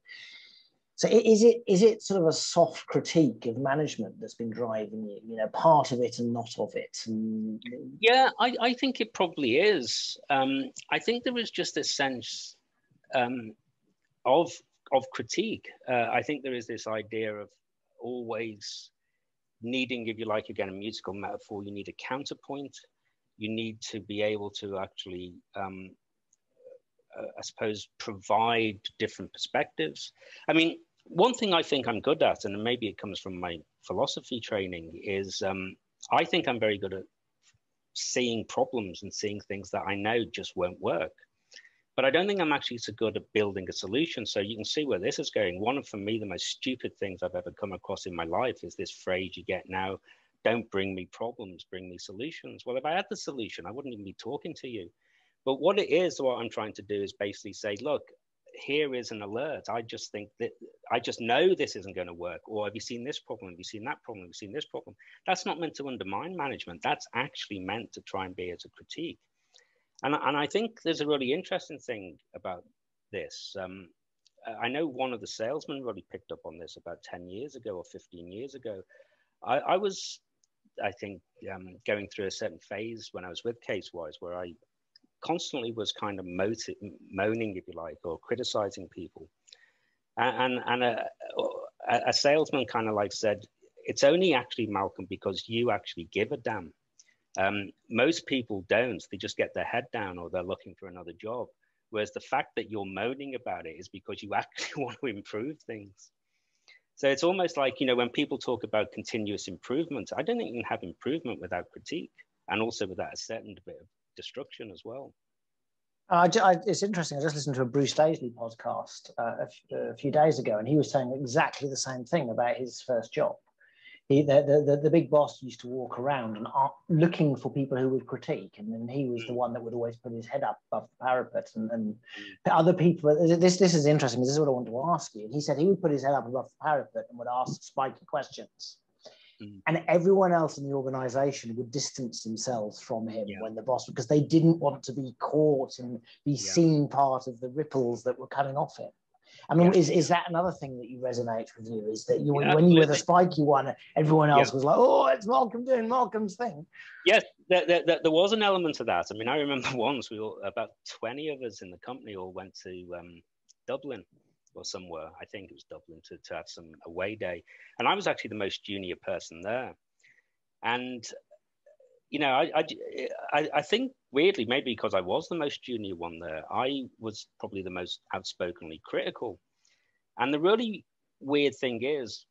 so is it is it sort of a soft critique of management that's been driving you? You know, part of it and not of it. And... Yeah, I, I think it probably is. Um, I think there is just this sense um, of of critique. Uh, I think there is this idea of always needing, if you like, again, a musical metaphor, you need a counterpoint. You need to be able to actually, um, uh, I suppose, provide different perspectives. I mean, one thing I think I'm good at, and maybe it comes from my philosophy training, is um, I think I'm very good at seeing problems and seeing things that I know just won't work. But I don't think I'm actually so good at building a solution. So you can see where this is going. One of, for me, the most stupid things I've ever come across in my life is this phrase you get now don't bring me problems, bring me solutions. Well, if I had the solution, I wouldn't even be talking to you. But what it is, what I'm trying to do is basically say, look, here is an alert. I just think that I just know this isn't going to work. Or have you seen this problem? Have you seen that problem? Have you seen this problem? That's not meant to undermine management. That's actually meant to try and be as a critique. And, and I think there's a really interesting thing about this. Um, I know one of the salesmen really picked up on this about 10 years ago or 15 years ago. I, I was, I think, um, going through a certain phase when I was with Casewise where I constantly was kind of moaning, if you like, or criticizing people. And, and a, a salesman kind of like said, it's only actually Malcolm because you actually give a damn. Um, most people don't. They just get their head down or they're looking for another job. Whereas the fact that you're moaning about it is because you actually want to improve things. So it's almost like, you know, when people talk about continuous improvement, I don't think you can have improvement without critique and also without a certain bit of destruction as well. I, I, it's interesting. I just listened to a Bruce Daisley podcast uh, a, few days ago, and he was saying exactly the same thing about his first job he, the, the, the big boss used to walk around and looking for people who would critique, and then he was the mm. one that would always put his head up above the parapet. And, and mm. other people, this this is interesting. This is what I want to ask you. And he said he would put his head up above the parapet and would ask spiky questions, mm. and everyone else in the organization would distance themselves from him yeah. when the boss, because they didn't want to be caught and be yeah. seen part of the ripples that were coming off him. I mean, yeah. is, is that another thing that you resonate with you? Is that you yeah, when you were the spiky one, everyone else yeah. was like, "Oh, it's Malcolm doing Malcolm's thing." Yes, there, there, there, was an element of that. I mean, I remember once we all about twenty of us in the company all went to um, Dublin or somewhere. I think it was Dublin to to have some away day, and I was actually the most junior person there, and you know, I, I, I, think weirdly, maybe because I was the most junior one there, I was probably the most outspokenly critical. And the really weird thing is,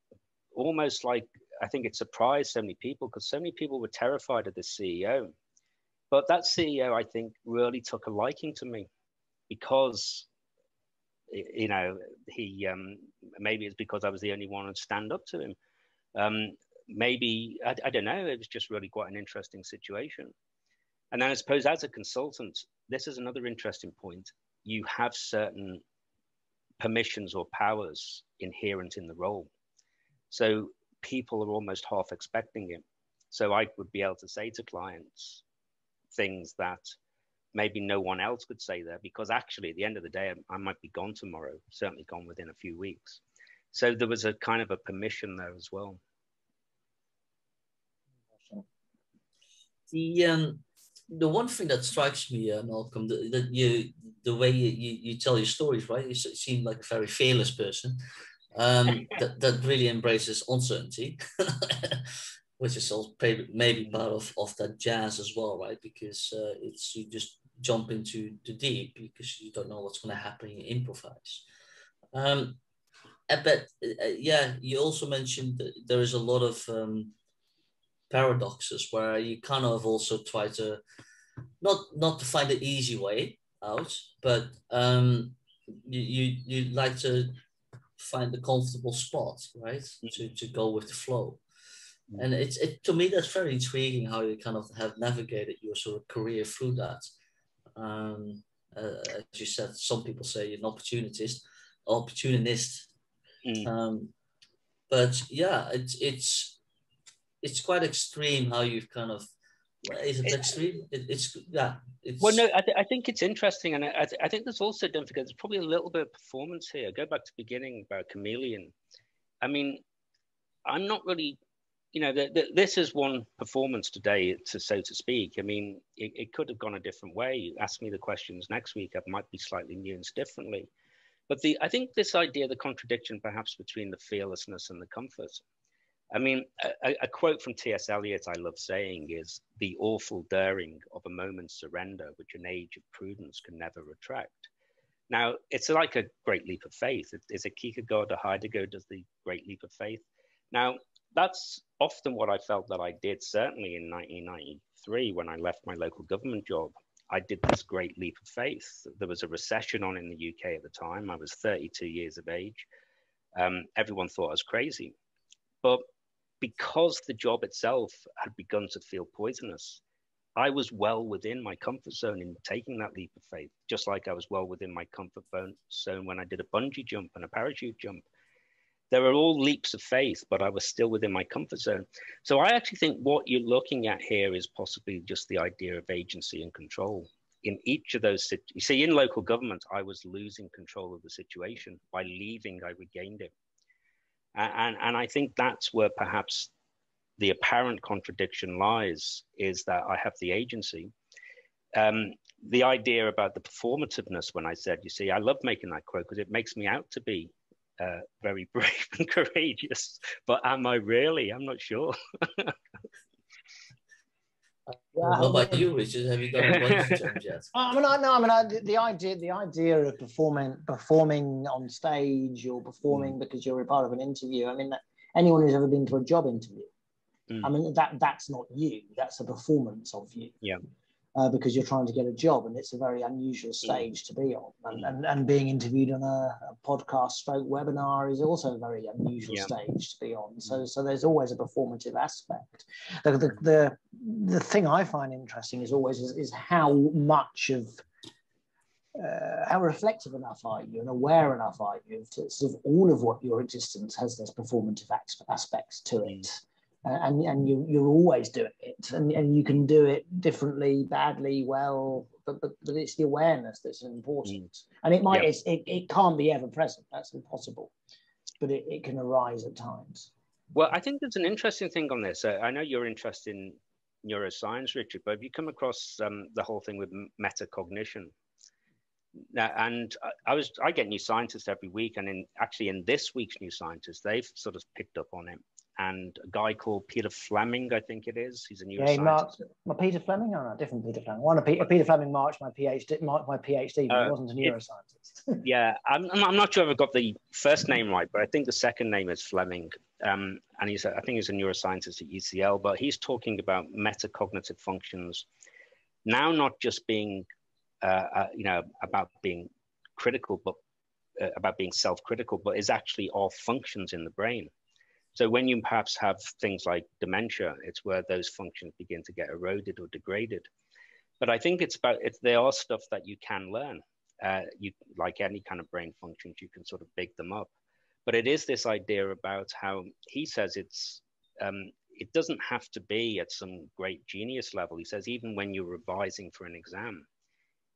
almost like I think it surprised so many people because so many people were terrified of the CEO. But that CEO, I think, really took a liking to me because, you know, he um, maybe it's because I was the only one to stand up to him. Um, maybe I, I, don't know. It was just really quite an interesting situation. And then I suppose as a consultant, this is another interesting point. You have certain permissions or powers inherent in the role. So people are almost half expecting it. So I would be able to say to clients things that maybe no one else could say that because actually at the end of the day I might be gone tomorrow, certainly gone within a few weeks. So there was a kind of a permission there as well. the um, the one thing that strikes me, uh, Malcolm, that you the way you, you, you, tell your stories, right? You seem like a very fearless person um, that that really embraces uncertainty, which is also maybe part of, of that jazz as well, right? Because uh, it's you just jump into the deep because you don't know what's going to happen. You improvise. Um, but uh, yeah, you also mentioned that there is a lot of um, paradoxes where you kind of also try to not not to find the easy way out, but um, you, you you like to find the comfortable spot, right? Mm-hmm. To to go with the flow. And it's it to me that's very intriguing how you kind of have navigated your sort of career through that. Um, uh, as you said, some people say you're an opportunist, opportunist. Mm. Um, but yeah, it's it's it's quite extreme how you've kind of is it extreme? It, it's yeah. It's... Well, no, I, th- I think it's interesting, and I, th- I think there's also don't forget there's probably a little bit of performance here. Go back to the beginning about chameleon. I mean, I'm not really, you know, the, the, this is one performance today, to so to speak. I mean, it, it could have gone a different way. You ask me the questions next week, I might be slightly nuanced differently. But the I think this idea, the contradiction perhaps between the fearlessness and the comfort. I mean, a, a, quote from T.S. Eliot I love saying is the awful daring of a moment's surrender, which an age of prudence can never retract. Now, it's like a great leap of faith. Is it Kierkegaard or Heidegger does the great leap of faith? Now, that's often what I felt that I did, certainly in 1993 when I left my local government job. I did this great leap of faith. There was a recession on in the UK at the time. I was 32 years of age. Um, everyone thought I was crazy. But because the job itself had begun to feel poisonous, I was well within my comfort zone in taking that leap of faith, just like I was well within my comfort zone when I did a bungee jump and a parachute jump. There are all leaps of faith, but I was still within my comfort zone. So I actually think what you're looking at here is possibly just the idea of agency and control. In each of those, you see, in local government, I was losing control of the situation. By leaving, I regained it. And, and I think that's where perhaps the apparent contradiction lies is that I have the agency. Um, the idea about the performativeness, when I said, you see, I love making that quote because it makes me out to be uh, very brave and courageous. But am I really? I'm not sure. Yeah, what about you, Richard? Have you got a bunch yet? I mean, I, no, I mean, I, the idea, the idea of performing, performing on stage or performing mm. because you're a part of an interview. I mean, anyone who's ever been to a job interview, mm. I mean, that that's not you. That's a performance of you. Yeah uh, because you're trying to get a job and it's a very unusual mm. stage to be on. And, and, and being interviewed on a, a podcast stroke webinar is also a very unusual yeah. stage to be on. So, so there's always a performative aspect. The, the, the, the thing I find interesting is always is, is how much of uh, how reflective enough are you and aware enough are you to sort of all of what your existence has this performative aspects to it. Mm and, and you, you're always doing it and, and you can do it differently badly well but, but, but it's the awareness that's important. Mm. and it might it, it can't be ever present that's impossible but it, it can arise at times. Well i think there's an interesting thing on this. Uh, i know you're interested in neuroscience richard but have you come across um, the whole thing with metacognition? Now, and I, I was I get new scientists every week, and in actually in this week's new scientists, they've sort of picked up on it and a guy called Peter Fleming, I think it is. He's a neuroscientist. Yeah, my Peter Fleming? Oh, no, different Peter Fleming. One of Peter, Peter Fleming marched my PhD, my, my PhD, but uh, he wasn't a neuroscientist. It, yeah, I'm, I'm not sure if I got the first name right, but I think the second name is Fleming. Um, and he's, a, I think he's a neuroscientist at UCL, but he's talking about metacognitive functions now not just being, uh, uh, you know, about being critical, but uh, about being self-critical, but is actually all functions in the brain. So when you perhaps have things like dementia, it's where those functions begin to get eroded or degraded. But I think it's about if there are stuff that you can learn. Uh, you like any kind of brain functions, you can sort of big them up. But it is this idea about how he says it's um, it doesn't have to be at some great genius level. He says even when you're revising for an exam,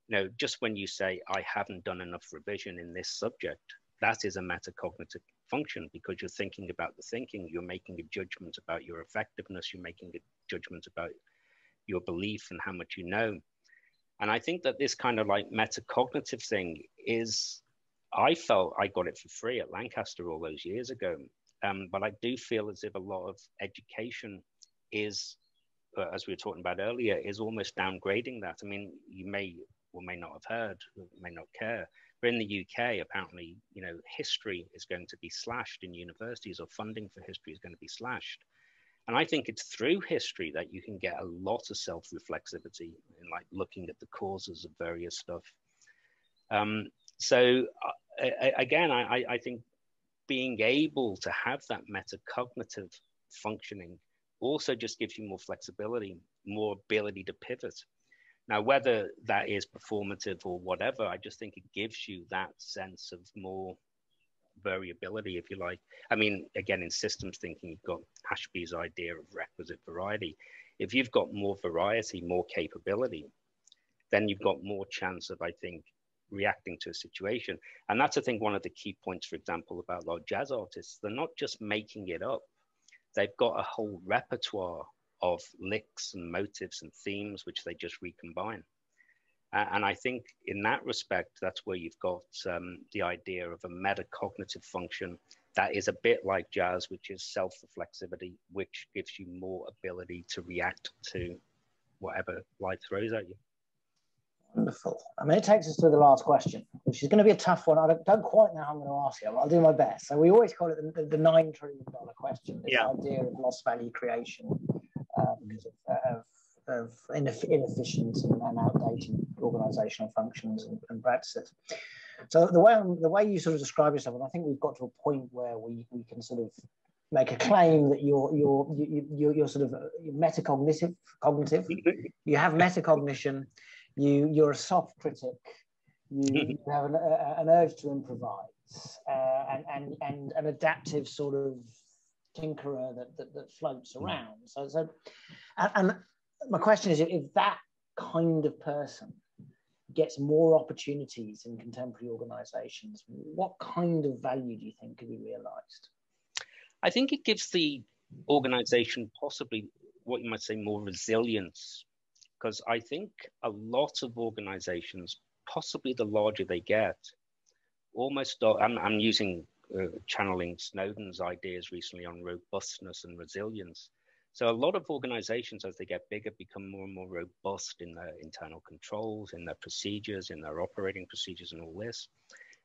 you know, just when you say I haven't done enough revision in this subject, that is a metacognitive function because you're thinking about the thinking, you're making a judgment about your effectiveness, you're making a judgment about your belief and how much you know. And I think that this kind of like metacognitive thing is, I felt I got it for free at Lancaster all those years ago. Um, but I do feel as if a lot of education is, uh, as we were talking about earlier, is almost downgrading that. I mean, you may or may not have heard, may not care, but in the UK, apparently, you know, history is going to be slashed in universities, or funding for history is going to be slashed. And I think it's through history that you can get a lot of self-reflexivity in like looking at the causes of various stuff. Um, so uh, again, I, I think being able to have that metacognitive functioning also just gives you more flexibility, more ability to pivot. Now, whether that is performative or whatever, I just think it gives you that sense of more variability, if you like. I mean, again, in systems thinking, you've got Ashby's idea of requisite variety. if you've got more variety, more capability, then you've got more chance of, I think, reacting to a situation. And that's, I think, one of the key points, for example, about like jazz artists. They're not just making it up, they've got a whole repertoire of licks and motives and themes which they just recombine. And I think in that respect, that's where you've got um, the idea of a metacognitive function that is a bit like jazz, which is self-reflexivity, which gives you more ability to react to whatever life throws at you. Wonderful. I mean, it takes us to the last question, which is going to be a tough one. I don't, don't quite know how I'm going to ask it, but I'll do my best. So we always call it the, the, the nine trillion dollar question. This yeah. idea of lost value creation because of, of, of inefficient and, and outdated organizational functions and, and practices. So the way the way you sort of describe yourself, and I think we've got to a point where we, we can sort of make a claim that you're you're you're, you're sort of metacognitive cognitive. You have metacognition you you're a soft critic you, mm-hmm. you have an, a, an, urge to improvise uh, and, and and an adaptive sort of tinkerer that, that, that floats mm. around so so and, and my question is if that kind of person gets more opportunities in contemporary organizations what kind of value do you think could be realized i think it gives the organization possibly what you might say more resilience because I think a lot of organizations, possibly the larger they get, almost, I'm, I'm using channeling Snowden's ideas recently on robustness and resilience. So a lot of organizations, as they get bigger, become more and more robust in their internal controls, in their procedures, in their operating procedures, and all this.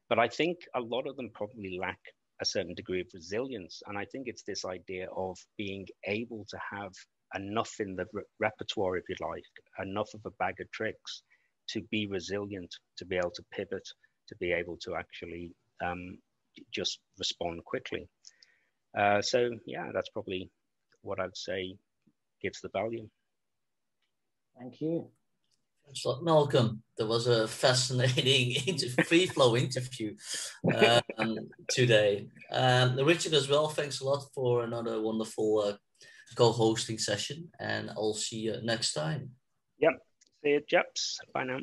But I think a lot of them probably lack a certain degree of resilience. And I think it's this idea of being able to have enough in the re- repertoire, if you like, enough of a bag of tricks to be resilient, to be able to pivot, to be able to actually um, just respond quickly. Uh, so, yeah, that's probably what I'd say gives the value. Thank you. So, Malcolm, there was a fascinating free flow interview um, today. Um, Richard as well, thanks a lot for another wonderful uh, co-hosting session and I'll see you next time. Yep. See you, chaps. Bye now.